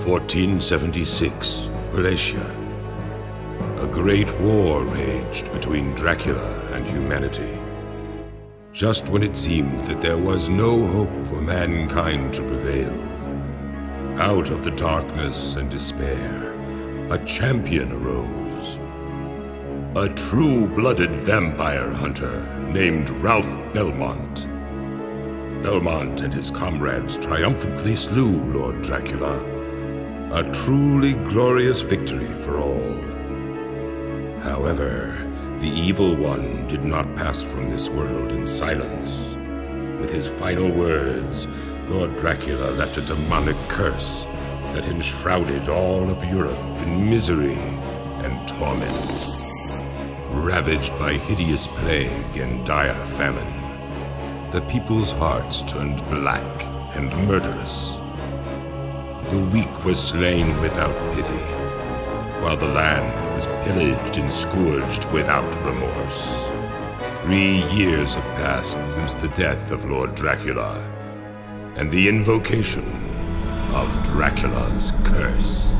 1476, Wallachia. A great war raged between Dracula and humanity. Just when it seemed that there was no hope for mankind to prevail, out of the darkness and despair, a champion arose. A true-blooded vampire hunter named Ralph Belmont. Belmont and his comrades triumphantly slew Lord Dracula. A truly glorious victory for all. However, the Evil One did not pass from this world in silence. With his final words, Lord Dracula left a demonic curse that enshrouded all of Europe in misery and torment. Ravaged by hideous plague and dire famine, the people's hearts turned black and murderous. The weak were slain without pity, while the land was pillaged and scourged without remorse. Three years have passed since the death of Lord Dracula, and the invocation of Dracula's curse.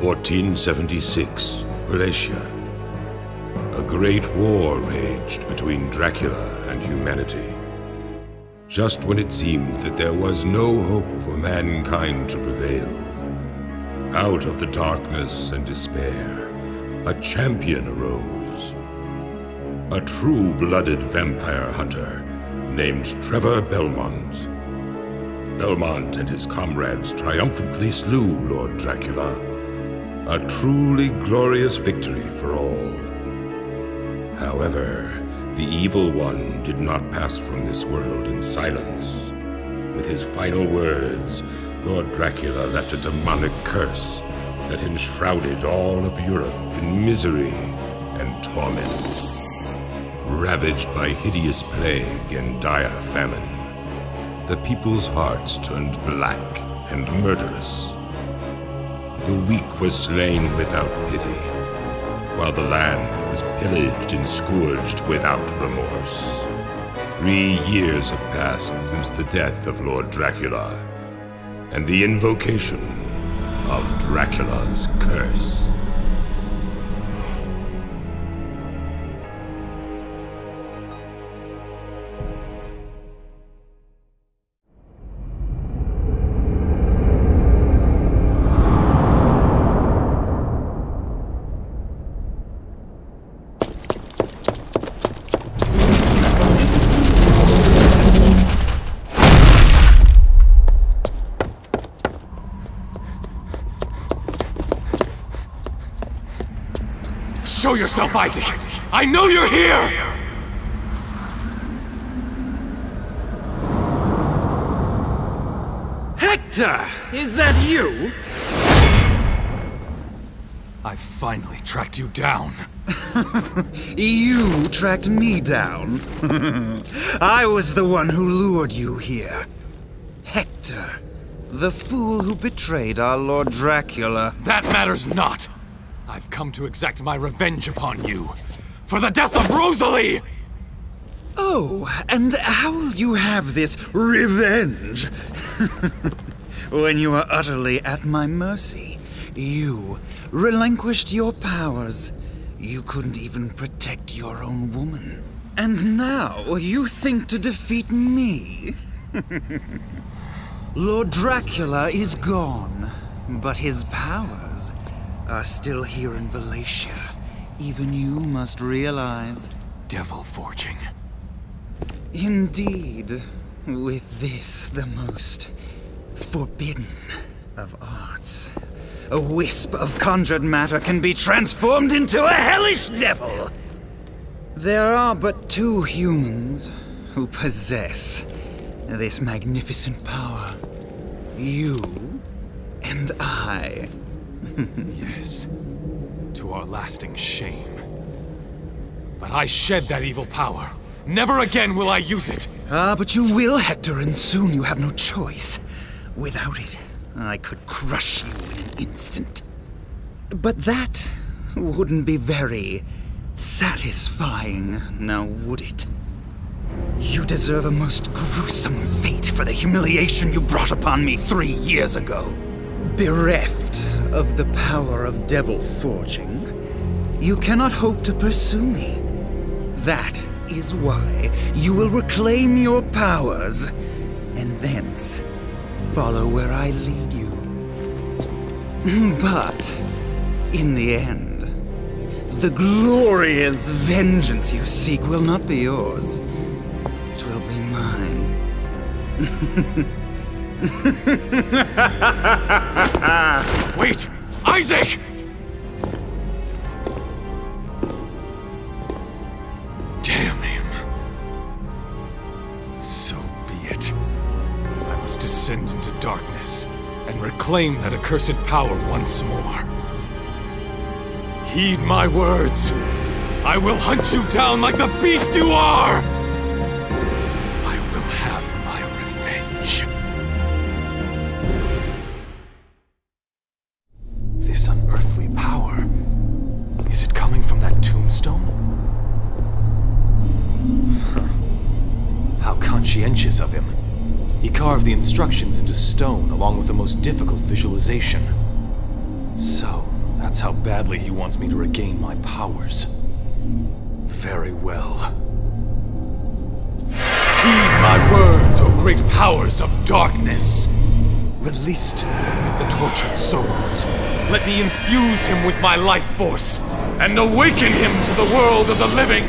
Fourteen seventy-six, Wallachia. A great war raged between Dracula and humanity. Just when it seemed that there was no hope for mankind to prevail, out of the darkness and despair, a champion arose. A true-blooded vampire hunter named Trevor Belmont. Belmont and his comrades triumphantly slew Lord Dracula. A truly glorious victory for all. However, the Evil One did not pass from this world in silence. With his final words, Lord Dracula left a demonic curse that enshrouded all of Europe in misery and torment. Ravaged by hideous plague and dire famine, the people's hearts turned black and murderous. The weak were slain without pity, while the land was pillaged and scourged without remorse. Three years have passed since the death of Lord Dracula, and the invocation of Dracula's curse. Isaac! I know you're here! Hector! Is that you? I finally tracked you down. You tracked me down. I was the one who lured you here. Hector, the fool who betrayed our Lord Dracula. That matters not! I've come to exact my revenge upon you. For the death of Rosalie! Oh, and how will you have this revenge? when you are utterly at my mercy, you relinquished your powers. You couldn't even protect your own woman. And now you think to defeat me? Lord Dracula is gone, but his powers are still here in Wallachia, Even you must realize. Devil forging. Indeed, with this the most forbidden of arts. A wisp of conjured matter can be transformed into a hellish devil! There are but two humans who possess this magnificent power. You and I. Yes. To our lasting shame. But I shed that evil power. Never again will I use it! Ah, but you will, Hector, and soon you have no choice. Without it, I could crush you in an instant. But that wouldn't be very satisfying, now would it? You deserve a most gruesome fate for the humiliation you brought upon me three years ago. Bereft of the power of devil forging, you cannot hope to pursue me. That is why you will reclaim your powers, and thence follow where I lead you. But, in the end, the glorious vengeance you seek will not be yours. It will be mine. Wait! Isaac! Damn him. So be it. I must descend into darkness and reclaim that accursed power once more. Heed my words. I will hunt you down like the beast you are! Along with the most difficult visualization. So, that's how badly he wants me to regain my powers. Very well. Heed my words, O great powers of darkness! Release the tortured souls. Let me infuse him with my life force and awaken him to the world of the living.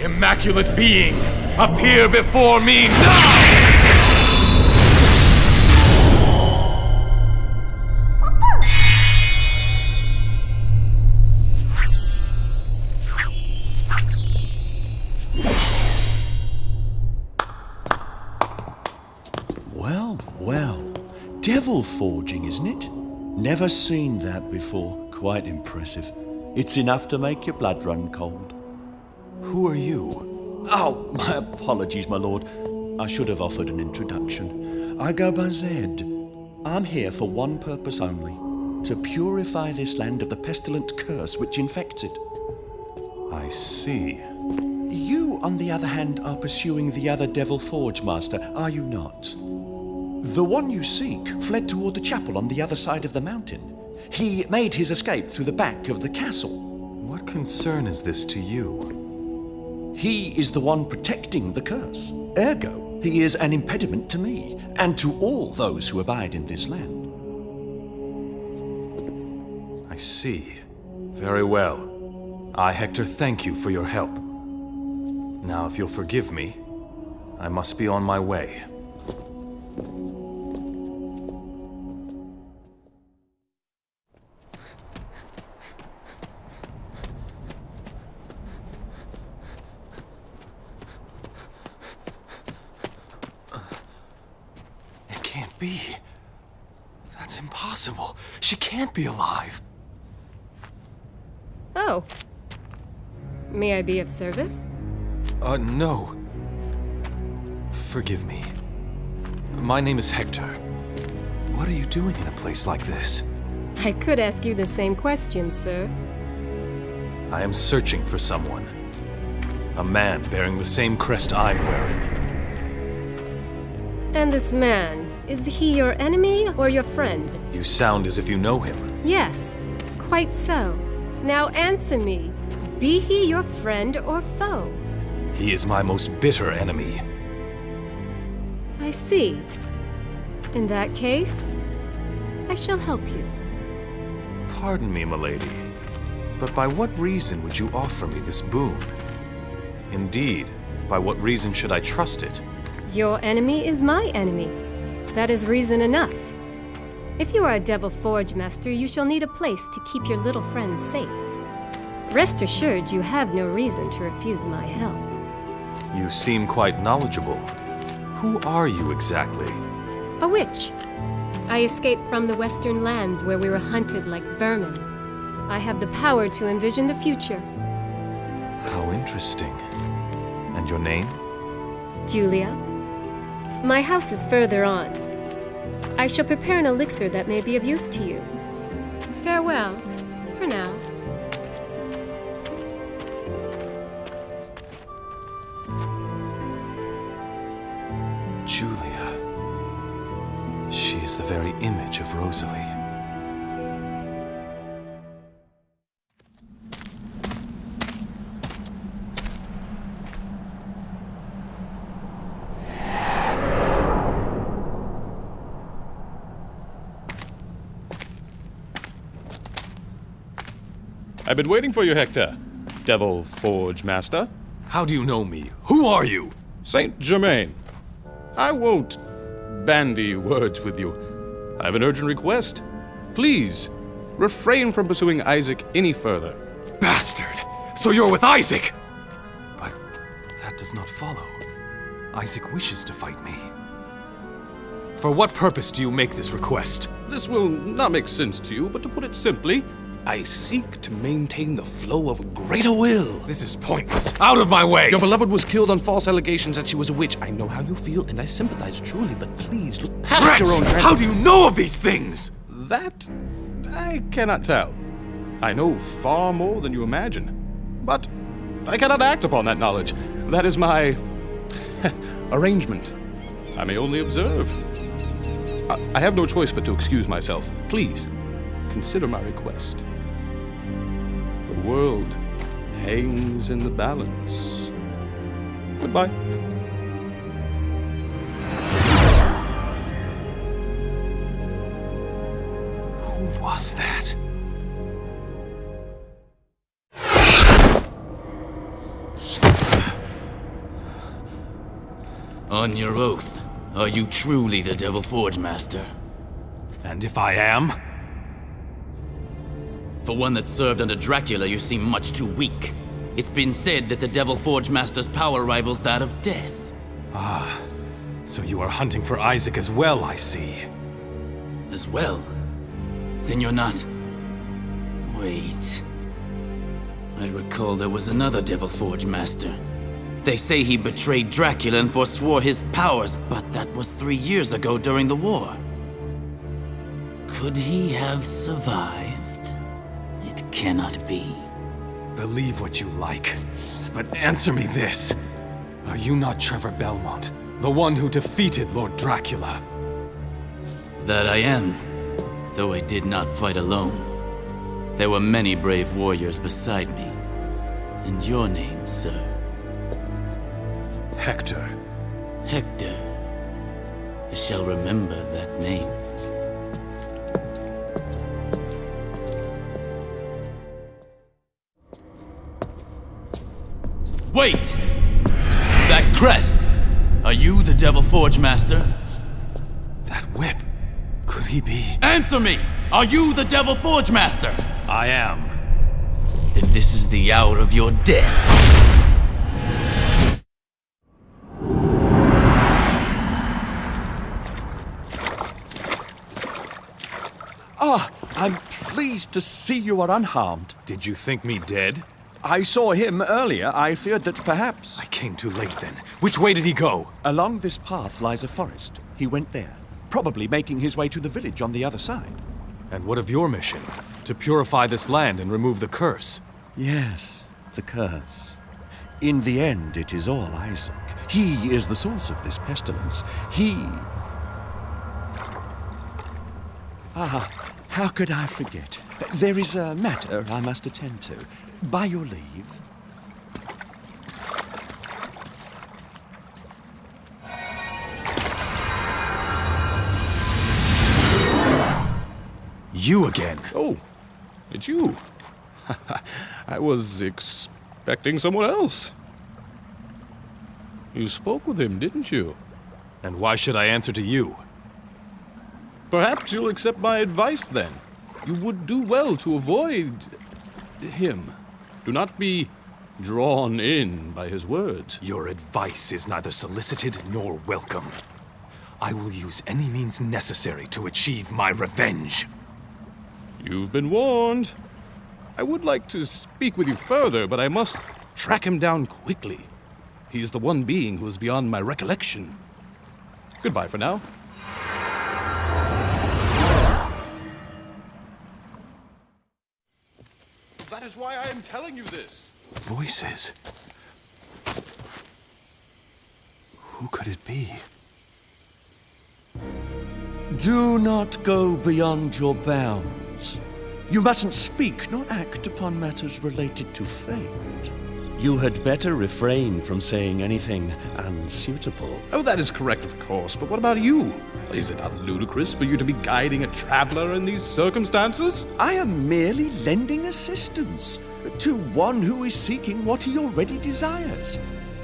Immaculate being, appear before me now! Forging, isn't it? Never seen that before. Quite impressive. It's enough to make your blood run cold. Who are you? Oh, my apologies, my lord. I should have offered an introduction. I go by Zead. I'm here for one purpose only to purify this land of the pestilent curse which infects it. I see. You, on the other hand, are pursuing the other Devil Forge Master, are you not? The one you seek fled toward the chapel on the other side of the mountain. He made his escape through the back of the castle. What concern is this to you? He is the one protecting the curse. Ergo, he is an impediment to me, and to all those who abide in this land. I see. Very well. I, Hector, thank you for your help. Now, if you'll forgive me, I must be on my way. It can't be. That's impossible. She can't be alive. Oh. May I be of service? Uh, no. Forgive me. My name is Hector. What are you doing in a place like this? I could ask you the same question, sir. I am searching for someone. A man bearing the same crest I'm wearing. And this man, is he your enemy or your friend? You sound as if you know him. Yes, quite so. Now answer me. Be he your friend or foe? He is my most bitter enemy. I see. In that case, I shall help you. Pardon me, milady, but by what reason would you offer me this boon? Indeed, by what reason should I trust it? Your enemy is my enemy. That is reason enough. If you are a Devil Forge Master, you shall need a place to keep your little friends safe. Rest assured, you have no reason to refuse my help. You seem quite knowledgeable. Who are you exactly? A witch. I escaped from the western lands where we were hunted like vermin. I have the power to envision the future. How interesting. And your name? Julia. My house is further on. I shall prepare an elixir that may be of use to you. Farewell, for now. Image of Rosalie. I've been waiting for you, Hector. Devil Forge Master. How do you know me? Who are you? Saint Germain. I won't bandy words with you. I have an urgent request. Please, refrain from pursuing Isaac any further. Bastard! So you're with Isaac! But that does not follow. Isaac wishes to fight me. For what purpose do you make this request? This will not make sense to you, but to put it simply, I seek to maintain the flow of a greater will. This is pointless. Out of my way! Your beloved was killed on false allegations that she was a witch. I know how you feel, and I sympathize truly, but please look past Rex, your own. how do you know of these things? That I cannot tell. I know far more than you imagine, but I cannot act upon that knowledge. That is my arrangement. I may only observe. I, I have no choice but to excuse myself. Please, consider my request. The world hangs in the balance. Goodbye. Who was that? On your oath, are you truly the Devil Forge Master? And if I am? For one that served under Dracula, you seem much too weak. It's been said that the Devil Forge Master's power rivals that of death. Ah, so you are hunting for Isaac as well, I see. As well? Then you're not... Wait... I recall there was another Devil Forge Master. They say he betrayed Dracula and forswore his powers, but that was three years ago during the war. Could he have survived? Cannot be. Believe what you like, but answer me this. Are you not Trevor Belmont, the one who defeated Lord Dracula? That I am, though I did not fight alone. There were many brave warriors beside me. And your name, sir? Hector. Hector. I shall remember that name. Wait! That crest! Are you the Devil Forge Master? That whip. Could he be? Answer me! Are you the Devil Forge Master? I am. Then this is the hour of your death. Ah, I'm pleased to see you are unharmed. Did you think me dead? I saw him earlier. I feared that perhaps. I came too late then. Which way did he go? Along this path lies a forest. He went there, probably making his way to the village on the other side. And what of your mission? To purify this land and remove the curse. Yes, the curse. In the end, it is all Isaac. He is the source of this pestilence. He. Ah, how could I forget? There is a matter I must attend to. By your leave. You again. Oh, it's you. I was expecting someone else. You spoke with him, didn't you? And why should I answer to you? Perhaps you'll accept my advice then. You would do well to avoid him. Do not be drawn in by his words. Your advice is neither solicited nor welcome. I will use any means necessary to achieve my revenge. You've been warned. I would like to speak with you further, but I must track him down quickly. He is the one being who is beyond my recollection. Goodbye for now. why I am telling you this. Voices. Who could it be? Do not go beyond your bounds. You mustn't speak nor act upon matters related to fate. You had better refrain from saying anything unsuitable. Oh, that is correct, of course, but what about you? Is it not ludicrous for you to be guiding a traveler in these circumstances? I am merely lending assistance to one who is seeking what he already desires.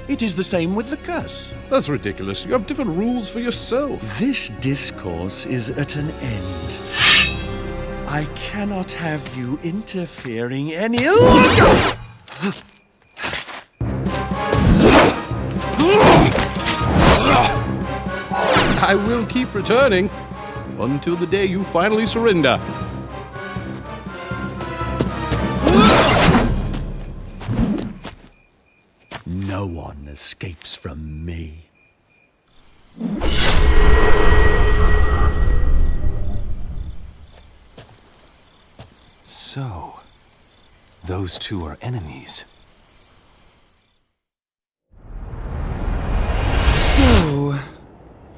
It is the same with the curse. That's ridiculous. You have different rules for yourself. This discourse is at an end. I cannot have you interfering any I will keep returning until the day you finally surrender. No one escapes from me. So, those two are enemies.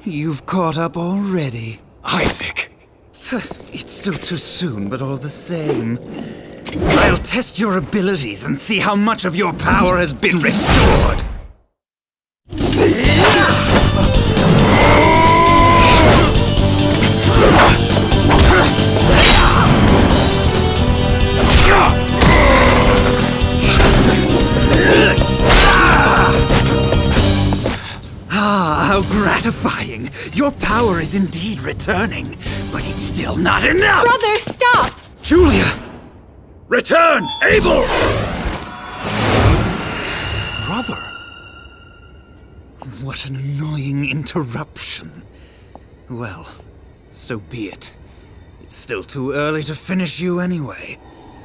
You've caught up already. Isaac! It's still too soon, but all the same. I'll test your abilities and see how much of your power has been restored. Is indeed returning, but it's still not enough! Brother, stop! Julia! Return! Abel! Brother! What an annoying interruption. Well, so be it. It's still too early to finish you anyway.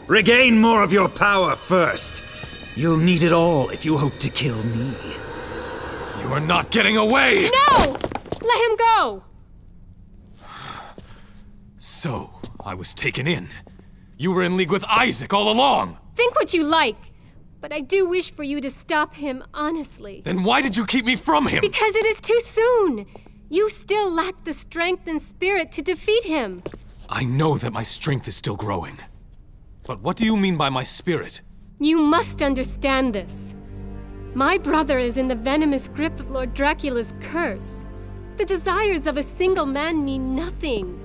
Regain more of your power first. You'll need it all if you hope to kill me. You are not getting away! No! Let him go! So, I was taken in. You were in league with Isaac all along! Think what you like, but I do wish for you to stop him honestly. Then why did you keep me from him? Because it is too soon! You still lack the strength and spirit to defeat him. I know that my strength is still growing. But what do you mean by my spirit? You must understand this. My brother is in the venomous grip of Lord Dracula's curse. The desires of a single man mean nothing.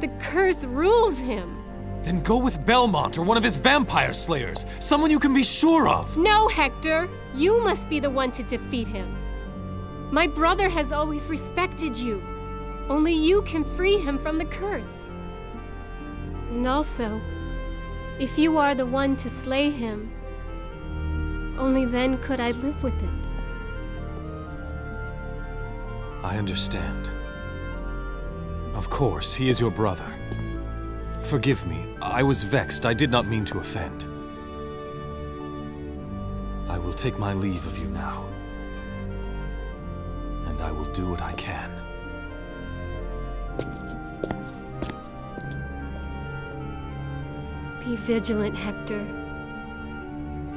The curse rules him. Then go with Belmont or one of his vampire slayers, someone you can be sure of. No, Hector! You must be the one to defeat him. My brother has always respected you. Only you can free him from the curse. And also, if you are the one to slay him, only then could I live with it. I understand. Of course, he is your brother. Forgive me, I was vexed. I did not mean to offend. I will take my leave of you now. And I will do what I can. Be vigilant, Hector.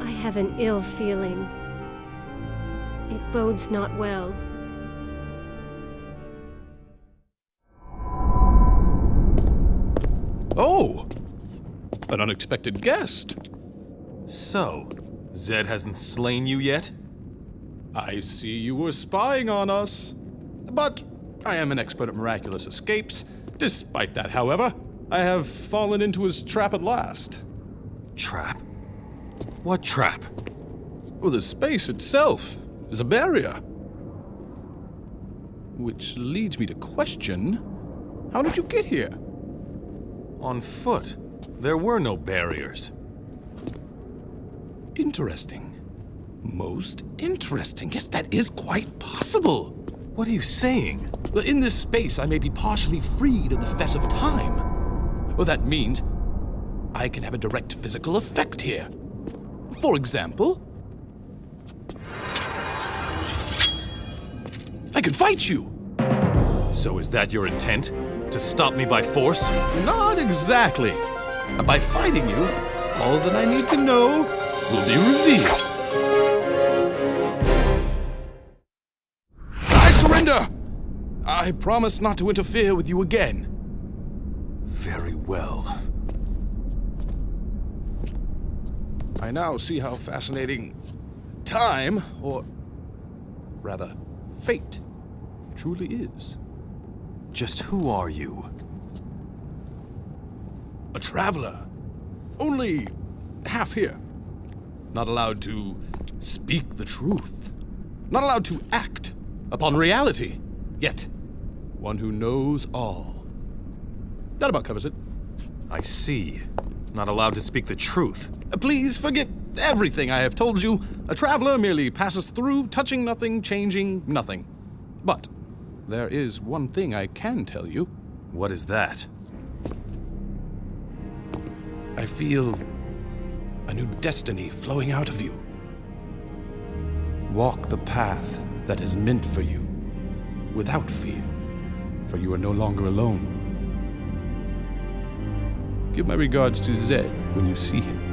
I have an ill feeling. It bodes not well. Oh! An unexpected guest. So, Zead hasn't slain you yet? I see you were spying on us. But I am an expert at miraculous escapes. Despite that, however, I have fallen into his trap at last. Trap? What trap? Well, the space itself is a barrier. Which leads me to question how did you get here? On foot. There were no barriers. Interesting. Most interesting. Yes, that is quite possible. What are you saying? Well, In this space, I may be partially freed of the fess of time. Well, that means I can have a direct physical effect here. For example, I can fight you. So is that your intent? To stop me by force? Not exactly. By fighting you, all that I need to know will be revealed. I surrender. I promise not to interfere with you again. Very well. I now see how fascinating time, or rather, fate, truly is. Just who are you? A traveler. Only half here. Not allowed to speak the truth. Not allowed to act upon reality. Yet, one who knows all. That about covers it. I see. Not allowed to speak the truth. Please forget everything I have told you. A traveler merely passes through, touching nothing, changing nothing. But there is one thing I can tell you. What is that? I feel a new destiny flowing out of you. Walk the path that is meant for you without fear, for you are no longer alone. Give my regards to Zead when you see him.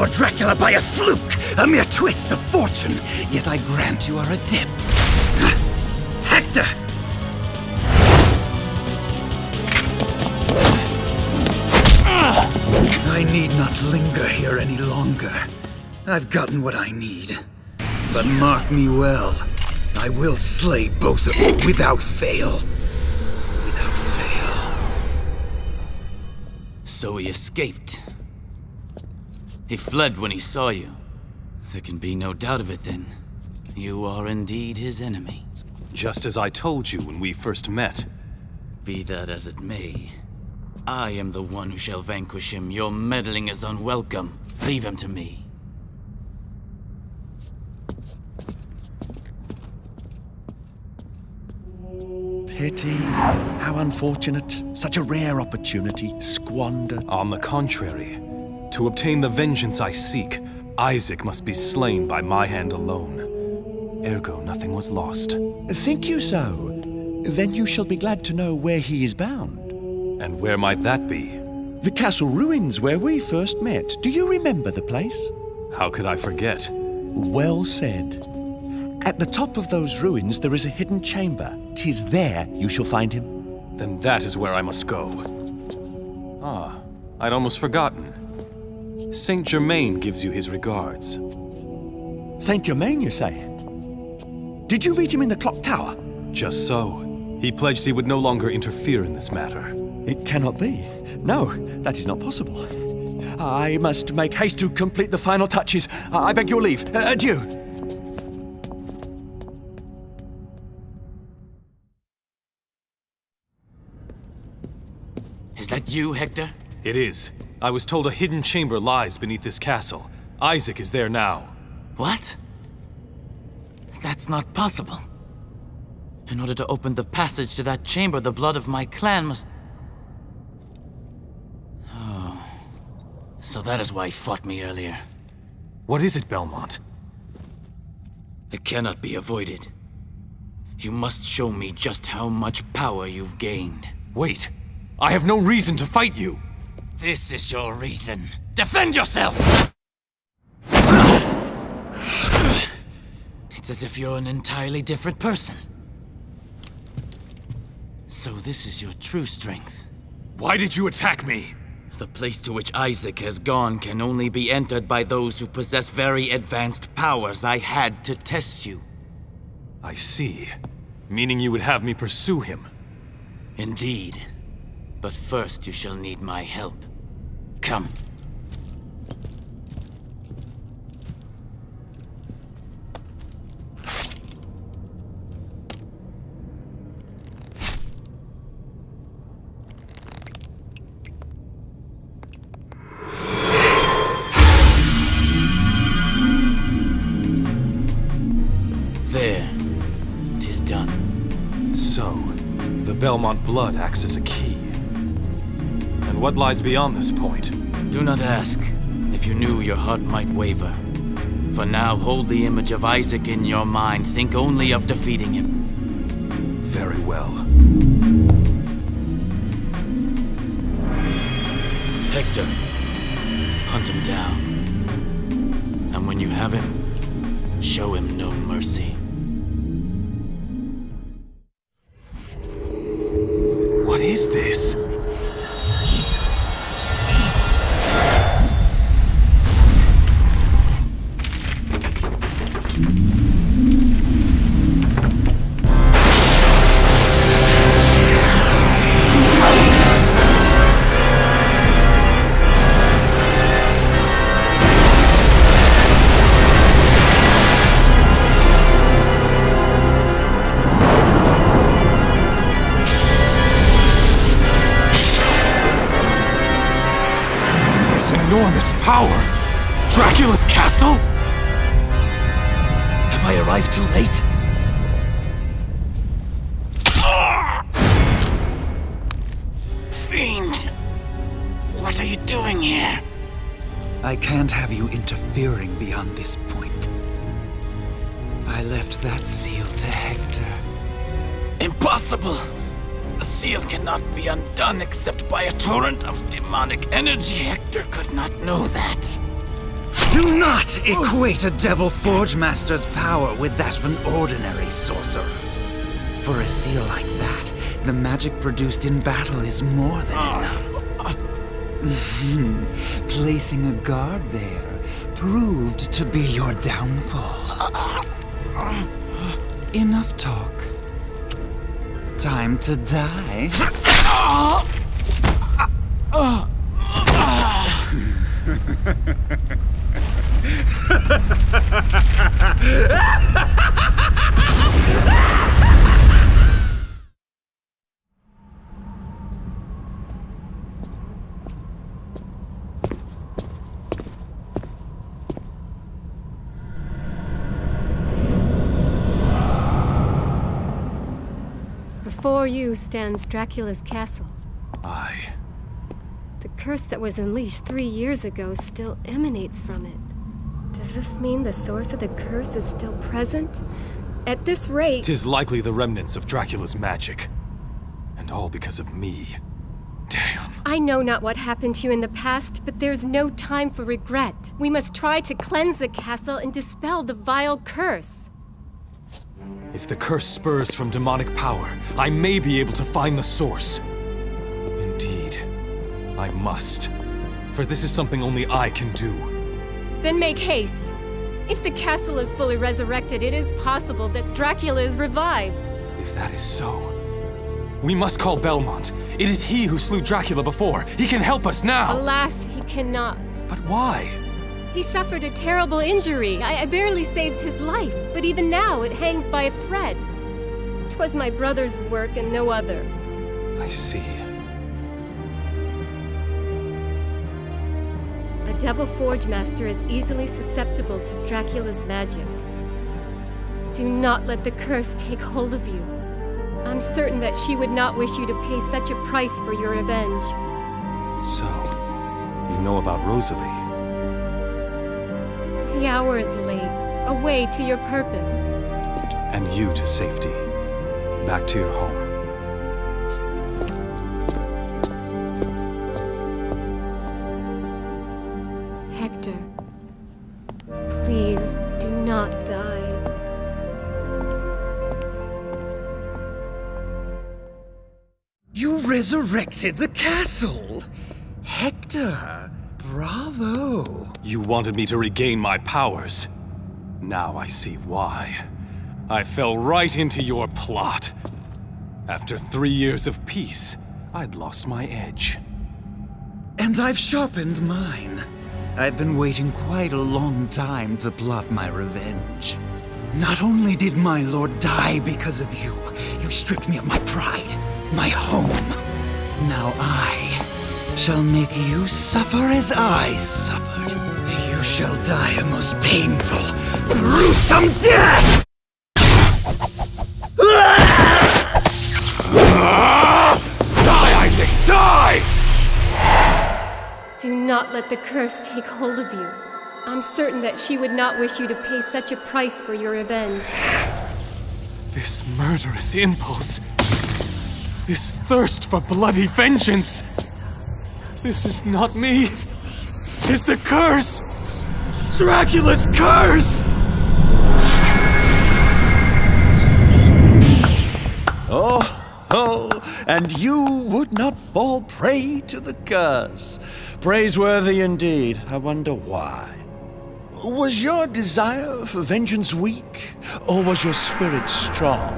Lord Dracula by a fluke, a mere twist of fortune. Yet I grant you are adept. Hector! I need not linger here any longer. I've gotten what I need. But mark me well, I will slay both of you without fail. Without fail. So he escaped. He fled when he saw you. There can be no doubt of it then. You are indeed his enemy. Just as I told you when we first met. Be that as it may, I am the one who shall vanquish him. Your meddling is unwelcome. Leave him to me. Pity. How unfortunate. Such a rare opportunity squandered. On the contrary, to obtain the vengeance I seek, Isaac must be slain by my hand alone. Ergo, nothing was lost. Think you so? Then you shall be glad to know where he is bound. And where might that be? The castle ruins where we first met. Do you remember the place? How could I forget? Well said. At the top of those ruins there is a hidden chamber. Tis there you shall find him. Then that is where I must go. Ah, I'd almost forgotten. Saint Germain gives you his regards. Saint Germain, you say? Did you meet him in the clock tower? Just so. He pledged he would no longer interfere in this matter. It cannot be. No, that is not possible. I must make haste to complete the final touches. I beg your leave. Uh, adieu. Is that you, Hector? It is. I was told a hidden chamber lies beneath this castle. Isaac is there now. What? That's not possible. In order to open the passage to that chamber, the blood of my clan must. Oh. So that is why he fought me earlier. What is it, Belmont? It cannot be avoided. You must show me just how much power you've gained. Wait. I have no reason to fight you. This is your reason. Defend yourself! It's as if you're an entirely different person. So this is your true strength. Why did you attack me? The place to which Isaac has gone can only be entered by those who possess very advanced powers. I had to test you. I see. Meaning you would have me pursue him. Indeed. But first you shall need my help. Come. There. Tis done. So, the Belmont blood acts as a key. What lies beyond this point? Do not ask. If you knew, your heart might waver. For now, hold the image of Isaac in your mind. Think only of defeating him. Very well. Hector, hunt him down. And when you have him, show him no mercy. The seal cannot be undone except by a torrent of demonic energy. Hector could not know that. Do not equate a Devil Forge Master's power with that of an ordinary sorcerer. For a seal like that, the magic produced in battle is more than ah. enough. Mhm. Placing a guard there proved to be your downfall. Ah, ah, enough talk. Time to die. Before you stands Dracula's castle. Aye. The curse that was unleashed three years ago still emanates from it. Does this mean the source of the curse is still present? At this rate, Tis likely the remnants of Dracula's magic. And all because of me. Damn. I know not what happened to you in the past, but there's no time for regret. We must try to cleanse the castle and dispel the vile curse. If the curse spurs from demonic power, I may be able to find the source. Indeed, I must. For this is something only I can do. Then make haste. If the castle is fully resurrected, it is possible that Dracula is revived. If that is so, we must call Belmont. It is he who slew Dracula before. He can help us now. Alas, he cannot. But why? He suffered a terrible injury. I, I barely saved his life, but even now it hangs by a thread. 'Twas my brother's work and no other. I see. A Devil Forge Master is easily susceptible to Dracula's magic. Do not let the curse take hold of you. I'm certain that she would not wish you to pay such a price for your revenge. So, you know about Rosalie? The hour is late. Away to your purpose. And you to safety. Back to your home. Hector, please do not die. You resurrected the castle! Hector! Bravo! You wanted me to regain my powers. Now I see why. I fell right into your plot. After three years of peace, I'd lost my edge. And I've sharpened mine. I've been waiting quite a long time to plot my revenge. Not only did my lord die because of you, you stripped me of my pride, my home. Now I shall make you suffer as I suffered. You shall die a most painful, gruesome death! Die, die! Do not let the curse take hold of you. I'm certain that she would not wish you to pay such a price for your revenge. This murderous impulse. This thirst for bloody vengeance. This is not me. Tis the curse! Dracula's curse! Oh, oh, and you would not fall prey to the curse. Praiseworthy indeed. I wonder why. Was your desire for vengeance weak, or was your spirit strong?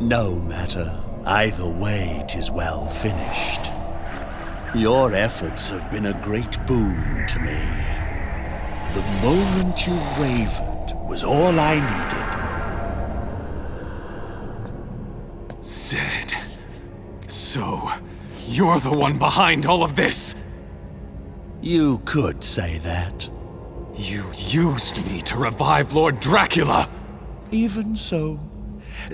No matter. Either way, tis well finished. Your efforts have been a great boon to me. The moment you wavered was all I needed. Zead. So, you're the one behind all of this. You could say that. You used me to revive Lord Dracula! Even so.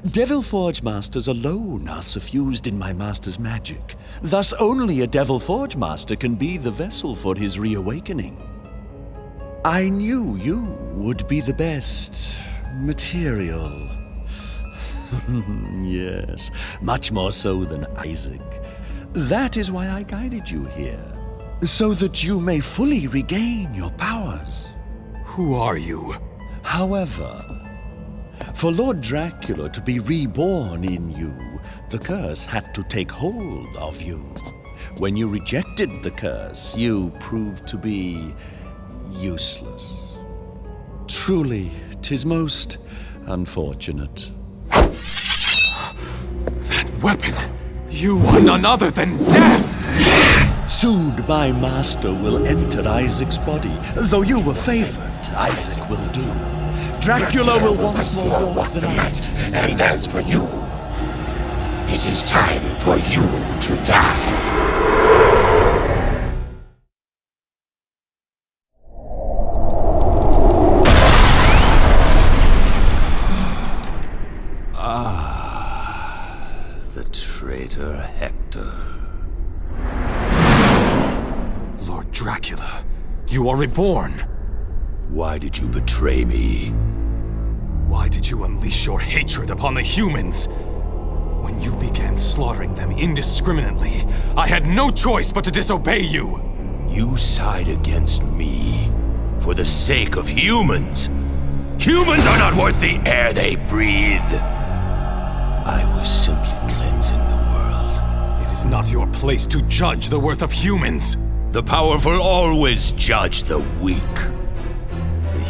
Devil Forge Masters alone are suffused in my master's magic. Thus, only a Devil Forge Master can be the vessel for his reawakening. I knew you would be the best material. yes, much more so than Isaac. That is why I guided you here, so that you may fully regain your powers. Who are you? However, for Lord Dracula to be reborn in you, the curse had to take hold of you. When you rejected the curse, you proved to be useless. Truly, tis most unfortunate. That weapon! You are none other than death! Soon my master will enter Isaac's body. Though you were favored, Isaac will do. Dracula will once more walk the night. And as for you, it is time for you to die. Ah, the traitor Hector. Lord Dracula, you are reborn! Why did you betray me? Why did you unleash your hatred upon the humans? When you began slaughtering them indiscriminately, I had no choice but to disobey you! You side against me for the sake of humans. Humans are not worth the air they breathe. I was simply cleansing the world. It is not your place to judge the worth of humans! The powerful always judge the weak.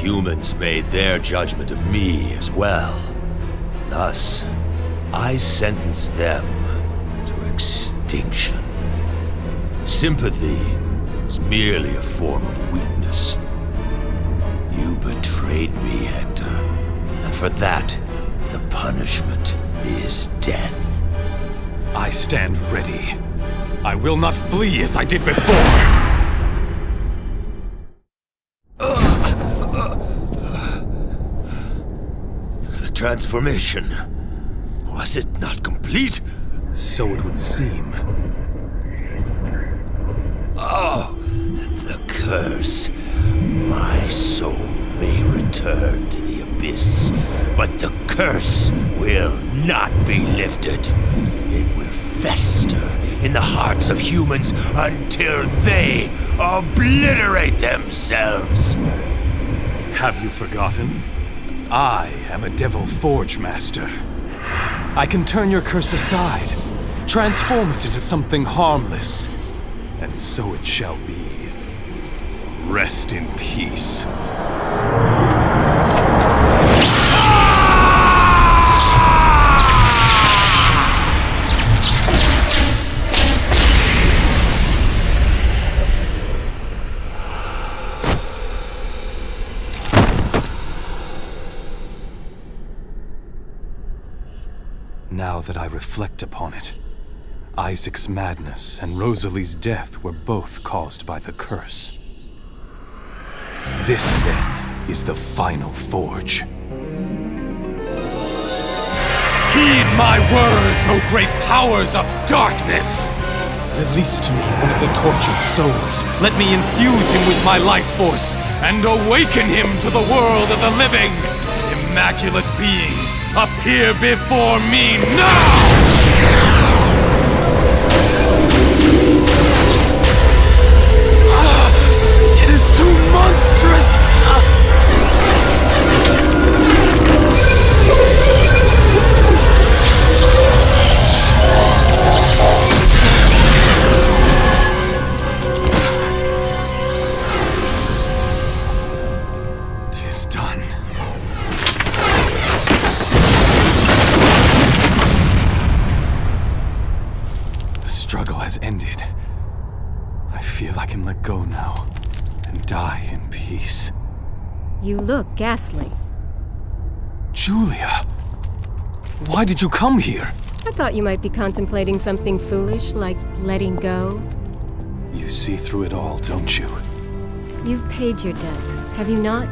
Humans made their judgment of me as well. Thus, I sentenced them to extinction. Sympathy is merely a form of weakness. You betrayed me, Hector, and for that, the punishment is death. I stand ready. I will not flee as I did before! Transformation. Was it not complete? So it would seem. Oh, the curse. My soul may return to the abyss, but the curse will not be lifted. It will fester in the hearts of humans until they obliterate themselves. Have you forgotten? I am a Devil Forge Master. I can turn your curse aside, transform it into something harmless, and so it shall be. Rest in peace. That I reflect upon it, Isaac's madness and Rosaly's death were both caused by the curse. This, then, is the final forge. Heed my words, O great powers of darkness! Release to me one of the tortured souls. Let me infuse him with my life force and awaken him to the world of the living. Immaculate being, appear before me now! Ghastly. Julia! Why did you come here? I thought you might be contemplating something foolish, like letting go. You see through it all, don't you? You've paid your debt, have you not?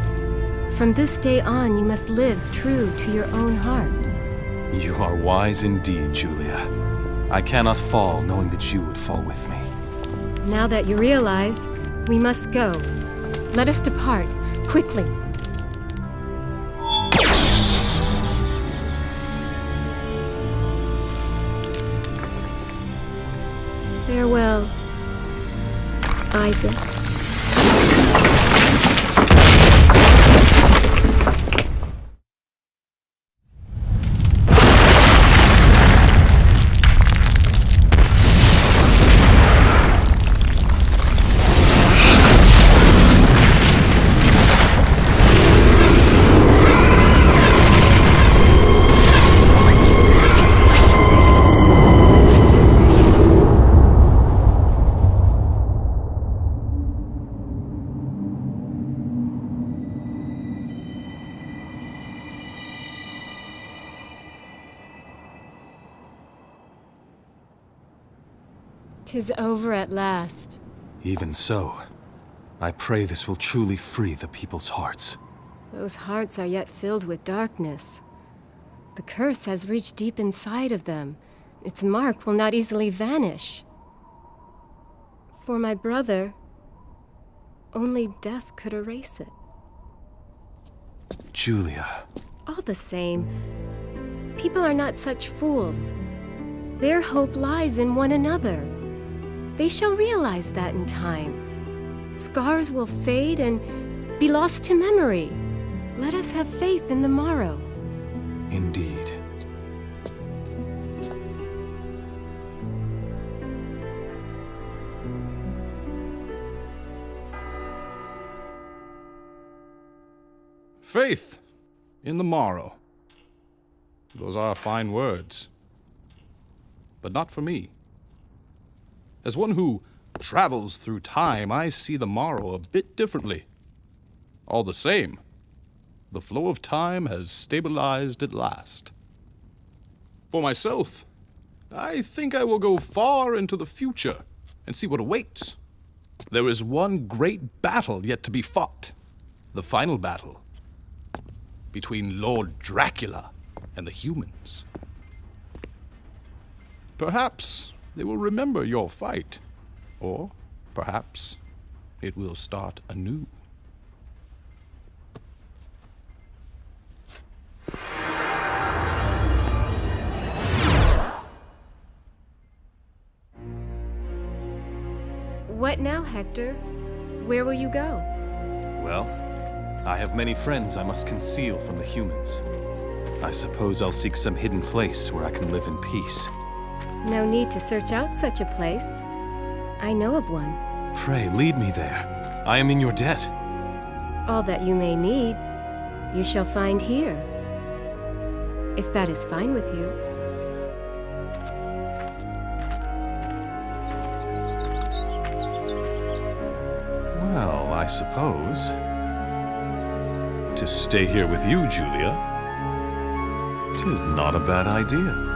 From this day on, you must live true to your own heart. You are wise indeed, Julia. I cannot fall knowing that you would fall with me. Now that you realize, we must go. Let us depart, quickly. Farewell, Isaac. Tis over at last. Even so, I pray this will truly free the people's hearts. Those hearts are yet filled with darkness. The curse has reached deep inside of them. Its mark will not easily vanish. For my brother, only death could erase it. Julia, All the same, people are not such fools. Their hope lies in one another. They shall realize that in time. Scars will fade and be lost to memory. Let us have faith in the morrow. indeed. Faith in the morrow. Those are fine words. But not for me. As one who travels through time, I see the morrow a bit differently. All the same, the flow of time has stabilized at last. For myself, I think I will go far into the future and see what awaits. There is one great battle yet to be fought the final battle between Lord Dracula and the humans. Perhaps they will remember your fight, or perhaps it will start anew. What now, Hector? Where will you go? Well, I have many friends I must conceal from the humans. I suppose I'll seek some hidden place where I can live in peace. No need to search out such a place. I know of one. Pray, lead me there. I am in your debt. All that you may need, you shall find here. If that is fine with you. Well, I suppose. To stay here with you, Julia, tis not a bad idea.